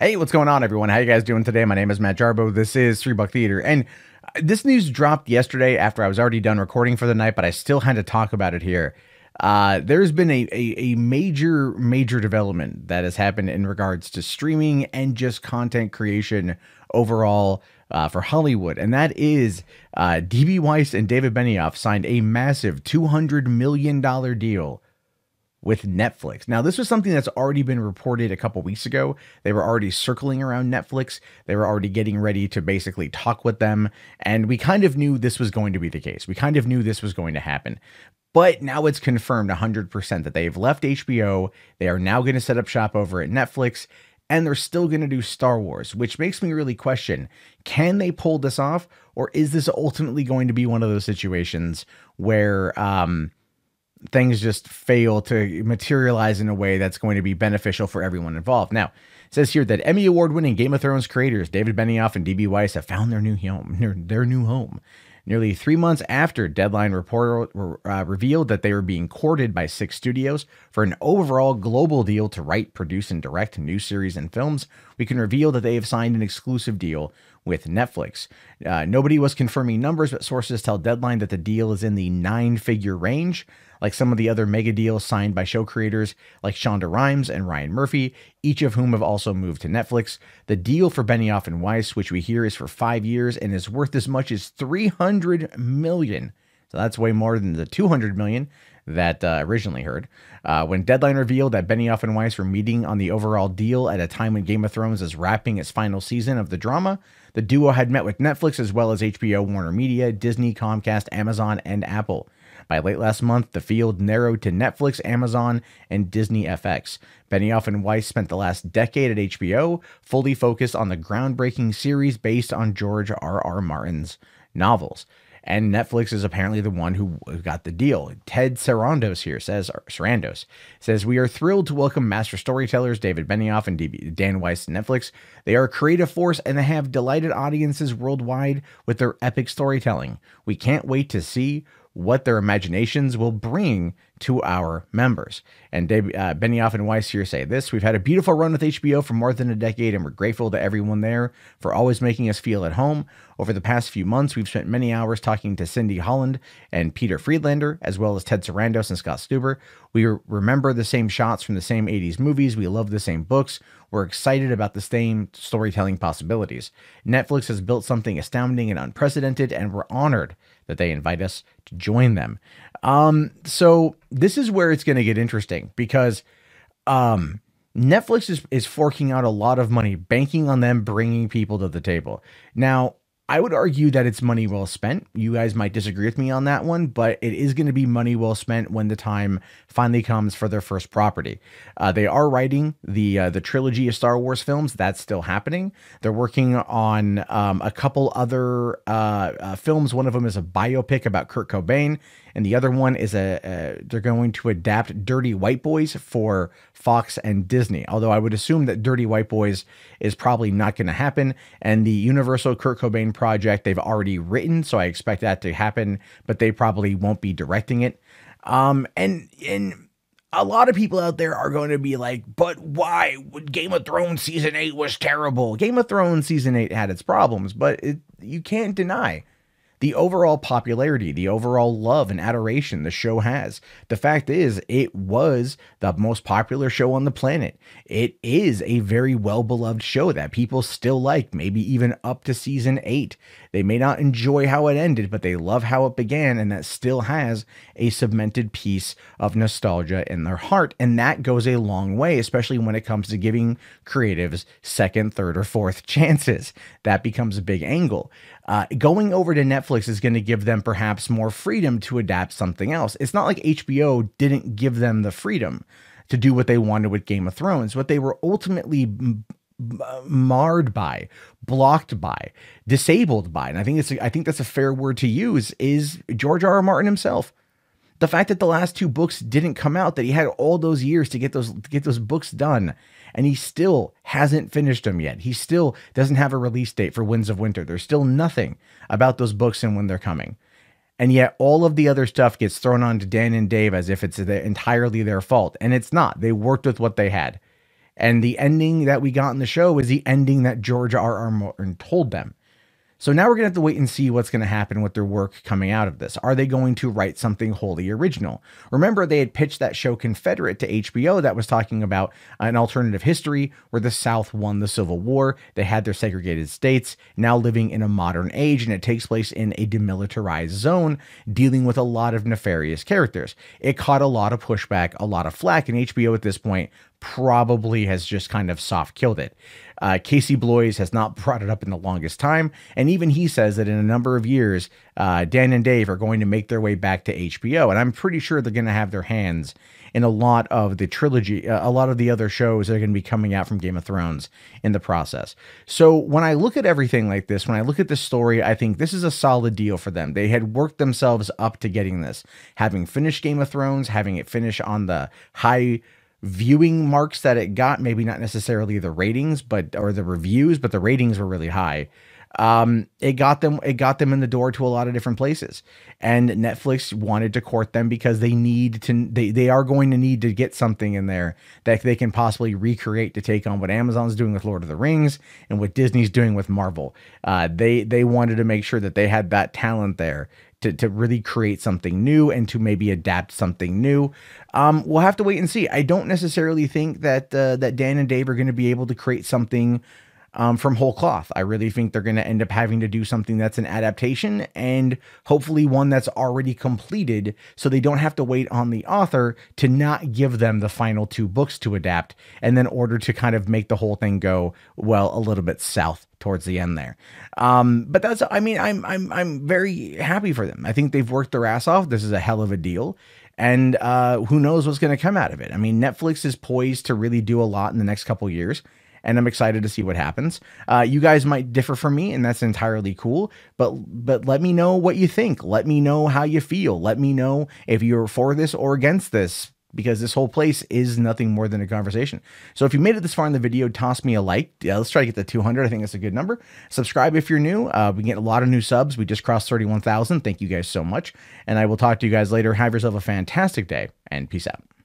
Hey, what's going on, everyone? How you guys doing today? My name is Matt Jarbo. This is Three Buck Theater, and uh, this news dropped yesterday after I was already done recording for the night, but I still had to talk about it here. Uh, there's been a, a, a major major development that has happened in regards to streaming and just content creation overall uh, for Hollywood, and that is uh, DB Weiss and David Benioff signed a massive two hundred million dollar deal with Netflix. Now, this was something that's already been reported a couple weeks ago. They were already circling around Netflix. They were already getting ready to basically talk with them. And we kind of knew this was going to be the case. We kind of knew this was going to happen. But now it's confirmed 100% that they've left HBO. They are now going to set up shop over at Netflix. And they're still going to do Star Wars, which makes me really question can they pull this off? Or is this ultimately going to be one of those situations where, um, things just fail to materialize in a way that's going to be beneficial for everyone involved. Now, it says here that Emmy award winning Game of Thrones creators David Benioff and DB Weiss have found their new home, their new home. Nearly three months after Deadline report uh, revealed that they were being courted by six studios for an overall global deal to write, produce, and direct new series and films, we can reveal that they have signed an exclusive deal with Netflix. Uh, nobody was confirming numbers, but sources tell Deadline that the deal is in the nine figure range like some of the other mega deals signed by show creators like Shonda Rhimes and Ryan Murphy, each of whom have also moved to Netflix. The deal for Benioff and Weiss, which we hear is for five years and is worth as much as 300 million. So that's way more than the 200 million that uh, originally heard. Uh, when Deadline revealed that Benioff and Weiss were meeting on the overall deal at a time when Game of Thrones is wrapping its final season of the drama, the duo had met with Netflix as well as HBO, Warner Media, Disney, Comcast, Amazon, and Apple. By late last month, the field narrowed to Netflix, Amazon, and Disney FX. Benioff and Weiss spent the last decade at HBO, fully focused on the groundbreaking series based on George R. R. Martin's novels. And Netflix is apparently the one who got the deal. Ted Sarandos here says, Sarandos says, We are thrilled to welcome master storytellers David Benioff and Dan Weiss to Netflix. They are a creative force and they have delighted audiences worldwide with their epic storytelling. We can't wait to see what their imaginations will bring to our members. And Dave, uh, Benioff and Weiss here say this We've had a beautiful run with HBO for more than a decade, and we're grateful to everyone there for always making us feel at home. Over the past few months, we've spent many hours talking to Cindy Holland and Peter Friedlander, as well as Ted Sarandos and Scott Stuber. We remember the same shots from the same 80s movies. We love the same books. We're excited about the same storytelling possibilities. Netflix has built something astounding and unprecedented, and we're honored that they invite us to join them. Um, so this is where it's going to get interesting because um, Netflix is, is forking out a lot of money, banking on them bringing people to the table. Now, I would argue that it's money well spent. You guys might disagree with me on that one, but it is going to be money well spent when the time finally comes for their first property. Uh, they are writing the uh, the trilogy of Star Wars films. That's still happening. They're working on um, a couple other uh, uh films. One of them is a biopic about Kurt Cobain, and the other one is a, a they're going to adapt Dirty White Boys for Fox and Disney. Although I would assume that Dirty White Boys is probably not going to happen, and the Universal Kurt Cobain project they've already written, so I expect that to happen, but they probably won't be directing it. Um, and and a lot of people out there are going to be like, but why? Game of Thrones season eight was terrible. Game of Thrones season eight had its problems, but it, you can't deny the overall popularity, the overall love and adoration the show has. The fact is, it was the most popular show on the planet. It is a very well beloved show that people still like, maybe even up to season eight. They may not enjoy how it ended, but they love how it began, and that still has a cemented piece of nostalgia in their heart. And that goes a long way, especially when it comes to giving creatives second, third, or fourth chances. That becomes a big angle. Uh, going over to Netflix is going to give them perhaps more freedom to adapt something else. It's not like HBO didn't give them the freedom to do what they wanted with Game of Thrones. What they were ultimately marred by, blocked by, disabled by, and I think it's I think that's a fair word to use is George R. R. Martin himself. The fact that the last two books didn't come out, that he had all those years to get those to get those books done, and he still hasn't finished them yet. He still doesn't have a release date for Winds of Winter. There's still nothing about those books and when they're coming. And yet all of the other stuff gets thrown onto Dan and Dave as if it's entirely their fault. And it's not. They worked with what they had. And the ending that we got in the show is the ending that George R. R. Martin told them. So now we're going to have to wait and see what's going to happen with their work coming out of this. Are they going to write something wholly original? Remember, they had pitched that show Confederate to HBO that was talking about an alternative history where the South won the Civil War. They had their segregated states, now living in a modern age, and it takes place in a demilitarized zone dealing with a lot of nefarious characters. It caught a lot of pushback, a lot of flack, and HBO at this point probably has just kind of soft killed it. Uh, Casey Bloys has not brought it up in the longest time, and even he says that in a number of years, uh, Dan and Dave are going to make their way back to HBO, and I'm pretty sure they're going to have their hands in a lot of the trilogy, uh, a lot of the other shows that are going to be coming out from Game of Thrones in the process. So when I look at everything like this, when I look at this story, I think this is a solid deal for them. They had worked themselves up to getting this, having finished Game of Thrones, having it finish on the high viewing marks that it got maybe not necessarily the ratings but or the reviews but the ratings were really high. Um it got them it got them in the door to a lot of different places. And netflix wanted to court them because they need to they, they are going to need to get something in there that they can possibly recreate to take on what amazon's doing with lord of the rings and what disney's doing with marvel. Uh they they wanted to make sure that they had that talent there to, to really create something new and to maybe adapt something new. Um, we'll have to wait and see. I don't necessarily think that uh, that Dan and Dave are going to be able to create something um, from whole cloth. I really think they're going to end up having to do something that's an adaptation and hopefully one that's already completed so they don't have to wait on the author to not give them the final two books to adapt and then order to kind of make the whole thing go, well, a little bit south towards the end there. Um, but that's, I mean, I'm, I'm, I'm very happy for them. I think they've worked their ass off. This is a hell of a deal. And uh, who knows what's going to come out of it? I mean, Netflix is poised to really do a lot in the next couple years and I'm excited to see what happens. Uh, you guys might differ from me, and that's entirely cool. But but let me know what you think. Let me know how you feel. Let me know if you're for this or against this. Because this whole place is nothing more than a conversation. So if you made it this far in the video, toss me a like. Yeah, let's try to get to 200. I think that's a good number. Subscribe if you're new. Uh, we get a lot of new subs. We just crossed 31,000. Thank you guys so much. And I will talk to you guys later. Have yourself a fantastic day and peace out.